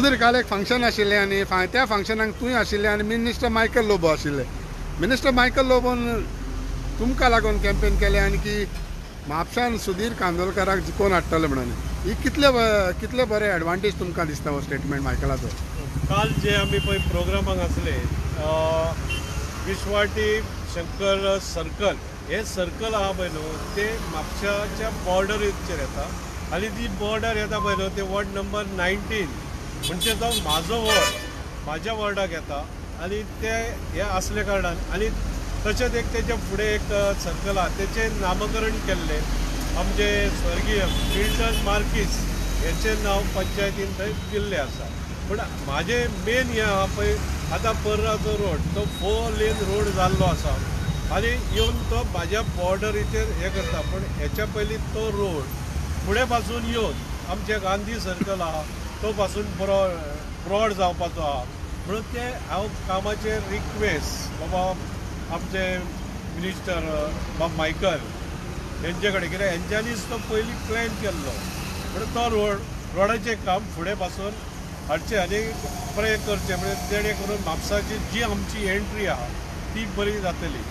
सुधीर काल एक फंक्शन आशिल्लें आनी फा- त्या फंक्शनाक तूंय आशिल्लें आनी मिनिस्टर मायकल लोबो आशिल्ले मिनिस्टर मायकल लोबोन तुमकां लागून कॅम्पेन केलें आनी की म्हापशान सुधीर कांदोलकाराक जिखोवन हाडटले म्हणून ही कितले कितले बरे एडवांटेज तुमकां दिसता हो स्टेटमेंट मायकलाचो काल जे आमी पळय प्रोग्रामाक आसले विश्वाटी शंकर सर्कल हे सर्कल आहा पळय न्हू ते म्हापशाच्या बॉर्डरीचेर येता आनी ती बॉर्डर येता पळय न्हू ते वॉर्ड नंबर नायन्टीन म्हणजे तो म्हाजो वॉर्ड म्हाज्या वॉर्डाक येता आनी ते हे आसले कारणान आनी तशेंच एक तेच्या फुडें एक सर्कल आहा तेचें नामकरण केल्लें आमचे स्वर्गीय मिल्टन मार्कीस हेचें नांव पंचायतीन थंय दिल्लें आसा पूण म्हाजें मेन हें आहा पळय आतां पर्राचो रोड तो फोर लेन रोड जाल्लो आसा आनी येवन तो म्हाज्या बॉर्डरीचेर हें करता. पूण हेच्या पयलीं तो रोड फुडें पासून येवन आमचे गांधी सर्कल आहा तो पासून बरो ब्रॉड जावपाचो आहा म्हणून ते हांव कामाचे रिक्वेस्ट बाबा आमचे मिनिस्टर बाब मायकल हेंचे कडेन कित्याक हेंच्यांनीच तो पयलीं प्लॅन केल्लो. म्हणून तो रोड रोडाचें काम फुडें पासून हाडचें आनी बरें करचें. म्हणजे जेणे करून म्हापसाची जी आमची एंट्री आहा ती बरी जातली.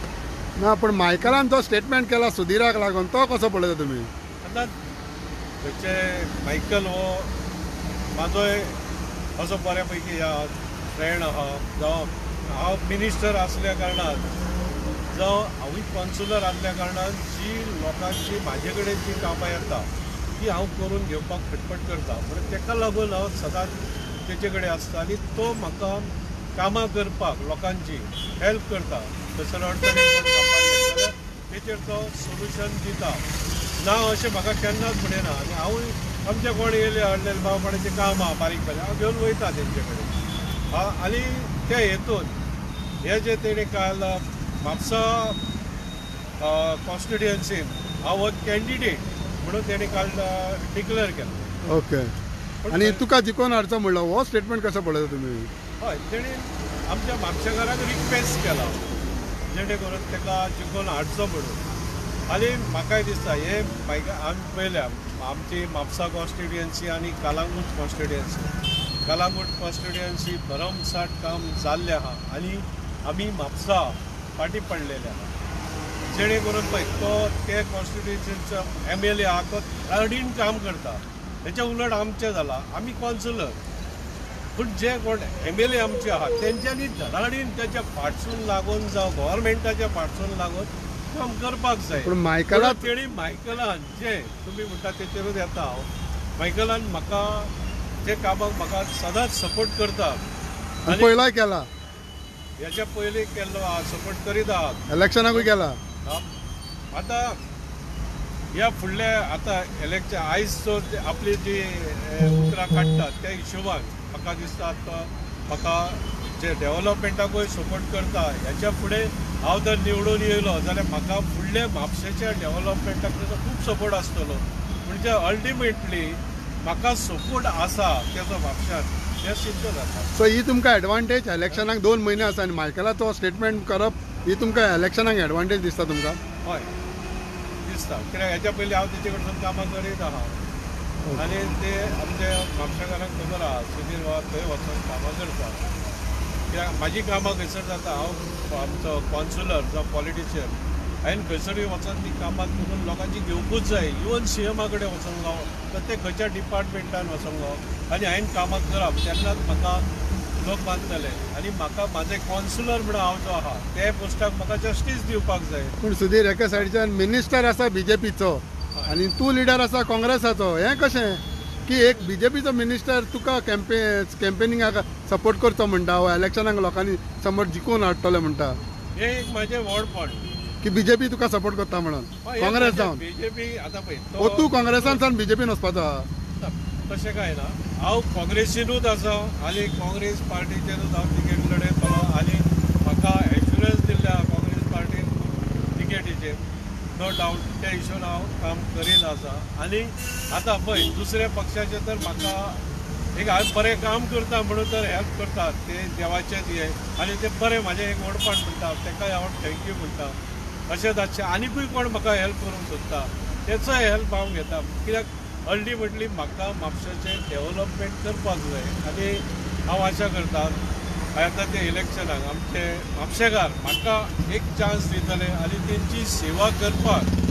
ना पूण मायकलान जो स्टेटमेंट केला सुधीराक लागून तो कसो पळयता तुमी आतां थंयचे मायकल हो म्हाजोय असो बऱ्यापैकी फ्रेंड आहा जावं हांव मिनिस्टर आसल्या कारणान जावं हांवूय कॉन्सुलर आसल्या कारणान जी लोकांची म्हाजे कडेन जी कामां येता ती हांव करून घेवपाक खटपट करता म्हणून ताका लागून हांव सदांच तेचे कडेन आसता आनी तो म्हाका कामां करपाक लोकांची हेल्प करता थंयसर अडचणी तेचेर तो सोल्युशन दिता ना अशें म्हाका केन्नाच म्हणना आनी हांवूय आमचे कोण येयले हाडले बावपणाचें काम आहा बारीक बारीक. हांव घेवन वयता तेंचे कडेन हा आनी ते हेतून हे जे तेणे काल म्हापसा कॉन्स्टिट्युएन्सीन हांव कॅन्डिडेट म्हणून तेणे काल डिक्लेअर केलो. ओके. आनी तुका जिखोवन हाडचो म्हणलो हो स्टेटमेंट कसो पळयता तुमी हय तेणी आमच्या म्हापशेकाराक रिक्वेस्ट केला. जेणे करून ताका जिखोवन हाडचो म्हणून. आनी म्हाकाय दिसता हे आमी पयल्या आमची म्हापसा कॉन्स्टिट्युएन्सी आनी कालांगूट कॉन्स्टिट्युएन्सी. कालांगूट कॉन्स्टिट्युएन्सी भरमसाट काम जाल्लें आहा आनी आमी म्हापसा फाटीं पडलेले आहा जेणे करून पळय तो ते कॉन्स्टिट्युएन्सीचो एम एल ए आहा तो काम करता. तेच्या उलट आमचें जाला आमी कॉन्सुलर पूण जे कोण एम एल ए आमचे आहात तेंच्यांनी धडाडीन त्याच्या फाटसून लागून जावं गव्हर्मेंटाच्या फाटसून लागून काम करपाक जाय पूण मायकला तेणी मायकलान जे तुमी म्हणटा तेचेरूच येता हांव मायकलान म्हाका जे कामाक म्हाका सदांच सपोर्ट करता पयलाय केला. हेच्या पयलीं केल्लो आहा सपोर्ट करीत आहात. इलेक्शनाकूय केला. आता ह्या फुडले आता इलेक्शन आयज जो ते आपली जी उतरां काडटात त्या हिशोबान म्हाका दिसता तो म्हाका जे डेव्हलपमेंटाकूय सपोर्ट करता ह्याच्या फुडें हांव जर निवडून येयलो जाल्यार म्हाका फुडले म्हापशेच्या डेव्हलपमेंटाक तेजो खूब सपोर्ट आसतलो म्हणजे अल्टिमेटली म्हाका सपोर्ट आसा तेजो म्हापशान हें सिद्ध जाता सो ही तुमकां एडवांटेज इलेक्शनाक दोन म्हयने आसा आनी मायकलाचो स्टेटमेंट करप ही तुमकां इलेक्शनाक एडवांटेज दिसता तुमकां? हय. दिसता. कित्याक हेच्या पयलीं हांव तेचे कडसून कामां करीत आहा. आनी ते आमचे म्हापशेकारांक खबर आहा. सुधीर बाबा थंय वचून कामां करता कित्याक म्हाजी कामां खंयसर जाता हांव आमचो कॉन्सुलर जावं पॉलिटिशियन हांवें खंयसरूय वचून ती कामां करून लोकांची घेवंकूच जाय इवन सी एमा कडेन वचूंक गाव प्रत्येक खंयच्या डिपार्टमेंटान वचूंक गाव आनी हांवें कामां करप तेन्नाच म्हाका लोक मानतले आनी म्हाका म्हाजें कॉन्सुलर म्हणून हांव जो आहा ते पोस्टाक म्हाका जस्टीस दिवपाक जाय. पूण सुधीर एका सायडीच्यान मिनिस्टर आसा बीजेपीचो आनी तूं लिडर आसा काँग्रेसाचो. हें कशें? की एक बीजेपीचो मिनिस्टर तुका कॅम्पे कॅम्पेनिंगाक सपोर्ट करचो म्हणटा वा इलेक्शनाक लोकांनी समज जिखून हाडटले म्हणटा. हें एक म्हाजें व्हड पॉयंट की बीजेपी तुका सपोर्ट करता म्हणून. काँग्रेस जावन बीजेपी आतां पळय ओ तो तूं काँग्रेसान सावन बीजेपीन वचपाचो तशें काय ना हांव काँग्रेसीनूच आसा आनी काँग्रेस पार्टीचेरूच हांव तिकेट लडयतलो आनी म्हाका एश्युरन्स दिल्ल्या काँग्रेस पार्टीन तिकेटीचेर नो डावट त्या हिशोबान हांव काम करीत आसा आनी आतां पळय दुसऱ्या पक्षाचे तर म्हाका एक हांवें बरें काम करता म्हणून तर हेल्प करता ते देवाचेच हे. आनी ते बरें म्हाजें एक वडपण म्हणटा ताकाय हांव थँक्यू म्हणटा अशें जातशें आनीकूय कोण म्हाका हेल्प करूंक सोदता? तेचोय हेल्प हांव घेता. कित्याक? अल्टिमेटली म्हाका म्हापशाचें डेव्हलपमेंट करपाक जाय. आनी हांव आशा करता आतां ते इलेक्शनाक आमचे म्हापशेकार म्हाका एक चान्स दितले. आनी तेंची सेवा करपाक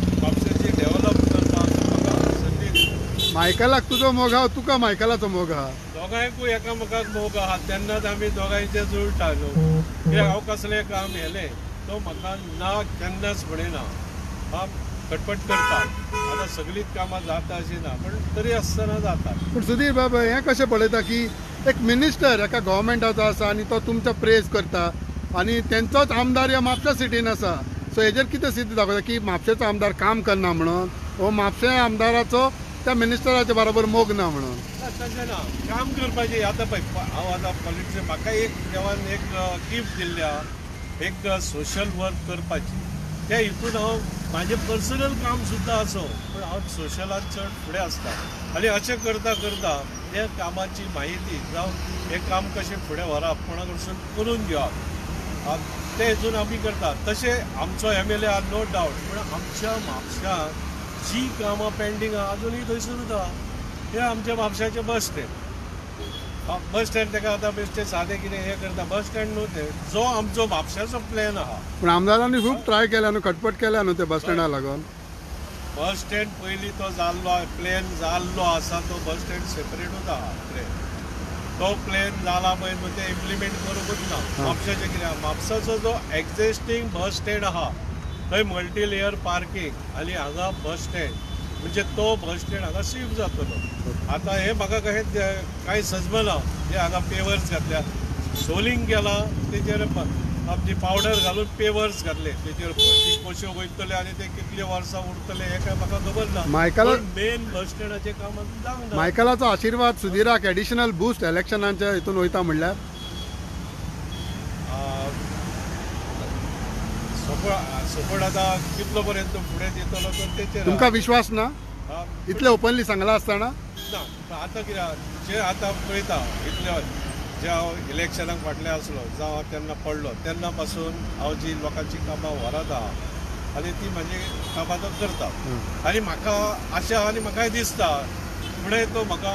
म्हापशेची डेव्हलप करपाक म्हाका संदी दितले मायकलाक तुजो मोग आहा तुका मायकलाचो मोग आहा? दोगांयकूय एकामेकाक मोग आहा तेन्नाच आमी दोगांयचे जुळटा न्हू कित्याक हांव कसलें काम हेलें तो म्हाका ना केन्नाच म्हणिना. हांव खटपट करता आतां सगळींच कामां जाता अशी ना पण तरी आसतना जाता पूण सुधीर बाबा हें कशें पळयता की एक मिनिस्टर एका गव्हर्मेंटाचो आसा आनी तो तुमचो प्रेज करता. आनी तेंचोच आमदार ह्या म्हापशा सिटीन आसा सो हेजेर कितें स्थिती दाखयता की म्हापशेचो आमदार काम करना म्हणून हो म्हापशे आमदाराचो त्या मिनिस्टराच्या बरोबर मोग ना म्हणून. तशें ना काम करपाचें आतां पळय हांव आतां पॉलिटिशन म्हाका एक देवान एक गिफ्ट दिल्ल्या एक सोशल वर्क करपाची. त्या हितून हांव म्हाजें पर्सनल काम सुद्दां आसो पूण हांव सोशलान चड फुडें आसता आनी अशें करता करता त्या कामाची म्हायती जावं हें काम कशें फुडें व्हरप कोणा कडसून करून घेवप ते हितून आमी करता तशें आमचो एम एल ए आहा नो डावट पूण आमच्या म्हापशांत जी कामां पेंडींग आहा अजुनूय थंयसरूच आहा हे आमच्या म्हापशाचें बस स्टँड बस स्टँड ताका आतां बेश्टें सादें कितें हें करता. बस स्टँड न्हू तें जो आमचो म्हापशाचो प्लॅन आहा पूण आमदारांनी खूब ट्राय केल्या न्हू खटपट केल्या न्हू ते बस स्टँडा लागून. बस स्टँड पयलीं तो जाल्लो प्लॅन जाल्लो आसा तो बस स्टँड सेपरेटूच आहा प्लॅन तो प्लॅन जाला पळय ते इम्प्लिमेंट करूंकच ना. म्हापशाचें कितें म्हापसाचो जो एक्झिस्टींग बस स्टँड आहा थंय मल्टी लेयर पार्किंग आनी हांगा बस स्टँड म्हणजे तो बस स्टँड हांगा शिफ्ट जातलो आतां हे म्हाका कशें कांय सजमना जे हांगा पेवर्स घातल्या. सोलिंग केला तेजेर आमची पावडर घालून पेवर्स घातले. तेजेर कश्यो वयतले आनी ते कितले वर्सां उरतले हे काय म्हाका खबर ना मायकला- मेन बस स्टँडाचें काम जावंक ना मायकलाचो आशिर्वाद सुधीराक एडिशनल बुस्ट इलेक्शनाच्या हितून वयता म्हणल्यार सपोर्ट आतां कितलो पर्यंत फुडें दितलो तो तेचेर. तुमकां विश्वास ना? इतले ओपनली सांगला आसतना ना आतां कितें जे आतां पळयता इतले जे हांव इलेक्शनाक फाटले आसलो जावं हांव तेन्ना पडलो. तेन्ना पासून हांव जी लोकांची कामां व्हरत आहा आनी ती म्हाजी कामां तो करता आनी म्हाका आशा आनी म्हाकाय दिसता फुडें तो म्हाका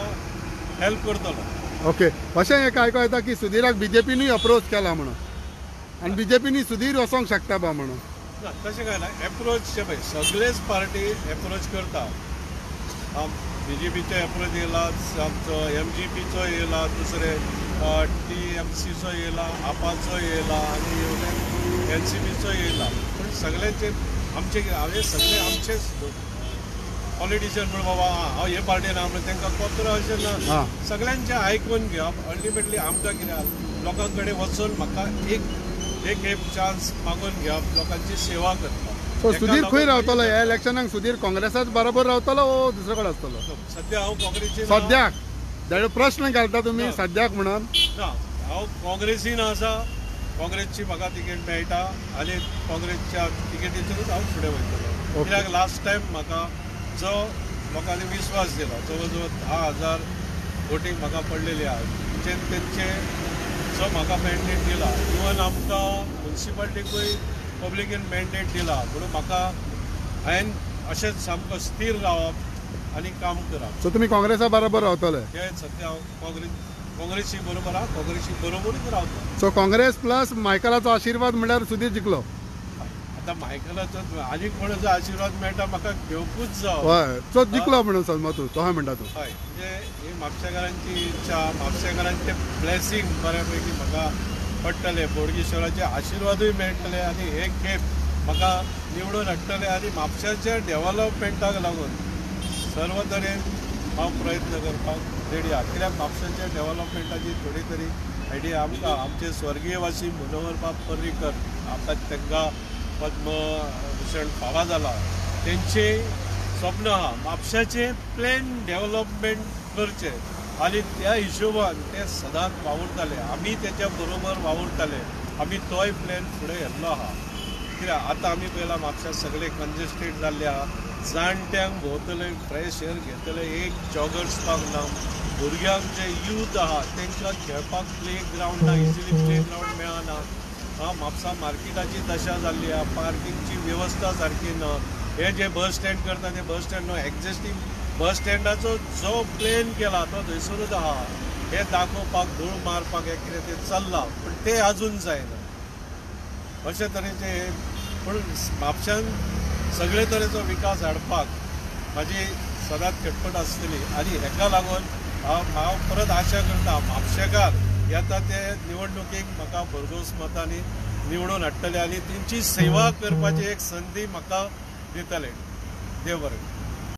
हेल्प करतलो. ओके अशें एक आयको येता की सुधीराक बीजेपीनूय अप्रोच केला म्हणून. आनी बीजेपीनी सुधीर वचोंक शकता बा म्हणून. तशें काय ना एप्रोच पळय सगळेच पार्टी एप्रोच करता बी जे पीचो एप्रोच येयला आमचो एम जी पीचो येयला दुसरे टी एम सीचो येयला आपाचो येयला आनी एन सी पीचो येयला पूण सगळ्यांचे आमचे हांवें सगळे आमचेच पॉलिटिशियन म्हणून बाबा हांव हे पार्टीन आहा म्हणून तांकां पत्र अशें हां. ना सगळ्यांचें आयकून घेवप अल्टिमेटली आमकां कितें लोकां कडेन वचून म्हाका एक एक एक चान्स मागून घेवप लोकांची सेवा करता सो सुधीर खंय रावतलो ह्या इलेक्शनाक सुधीर काँग्रेसाच बरोबर रावतलो वो दुसरे कडेन आसतलो सध्या हांव काँग्रेसीन. सद्याक देड प्रश्न घालता तुमी. सद्याक म्हणून ना हांव काँग्रेसीन आसा काँग्रेसची म्हाका तिकेट मेळटा आनी काँग्रेसच्या तिकेटीचेरूच हांव फुडें वयतलो. कित्याक लास्ट टायम म्हाका जो लोकांनी विश्वास दिलो जवळ जवळ धा हजार वोटींग म्हाका पडलेली आहा तेंचे जो म्हाका मॅन्डेट दिला इवन आमकां मुन्सिपाल्टीकूय पब्लिकेन मॅन्डेट दिला. म्हणून म्हाका हांवें अशेंच सामको स्थिर रावप आनी काम करप सो तुमी काँग्रेसा बरोबर रावतले? हे सध्या हांव काँग्रेस काँग्रेसी बरोबर आहा काँग्रेसी बरोबरूच रावता. सो काँग्रेस प्लस मायकलाचो आशिर्वाद म्हणल्यार सुधीर जिखलो आतां मायकलाचो आनी कोणाचो आशिर्वाद मेळटा म्हाका घेवपूच जावं. हय. तो जिखलो म्हणून समज तूं तो म्हणटा तूं. हय. म्हणजे ही म्हापशेकारांची इच्छा म्हापशेकारांचे ब्लेसिंग बऱ्यापैकी म्हाका पडटले बोडगेश्वराचे आशिर्वादूय मेळटले आनी हे खेप म्हाका निवडून हाडटले आनी म्हापशाच्या डेव्हलपमेंटाक लागून सर्व तरेन हांव प्रयत्न करपाक रेडी. आहा कित्याक म्हापशाच्या डेव्हलपमेंटाची थोडी तरी आयडिया आमकां आमचे स्वर्गीयवासी मनोहर बाब पर्रीकर आतां तांकां पद्मभूषण फावा जाला तेंचे स्वप्न आहा म्हापशाचे प्लेन डेव्हलपमेंट करचें आनी त्या हिशोबान ते सदांच वावुरताले. आमी त्याच्या बरोबर वावुरताले. आमी तोय प्लॅन फुडें व्हेल्लो आहा. कित्याक आतां आमी पळयलां म्हापशा सगळे कंजेस्टेड जाल्ले आहा. जाणट्यांक भोंवतले फ्रेश एअर घेतले एक जॉगर्स पार्क ना भुरग्यांक जे यूथ आहा. तांकां खेळपाक प्ले ग्रावंड ना इजिली प्ले ग्रावंड मेळना हा म्हापसा मार्केटाची दशा जाल्ली आहा. पार्किंगची वेवस्था सारकी ना. हे जे बस स्टँड करता ते बस स्टँड न्हू एक्झिस्टींग बस स्टँडाचो जो प्लेन केला तो थंयसरूच आहा हे दाखोवपाक धूळ मारपाक हे कितें ते चल्लां. पूण ते अजून जायना. अशे तरेचे पूण म्हापशान सगळे तरेचो विकास हाडपाक म्हाजी सदांच खटपट आसतली आनी हेका लागून हांव हांव परत आशा करता म्हापशेकार येता ते निवडणुकीक म्हाका भरघोस मतांनी निवडून हाडटले आनी तेंची सेवा करपाची एक संदी म्हाका दितले. देव बरें.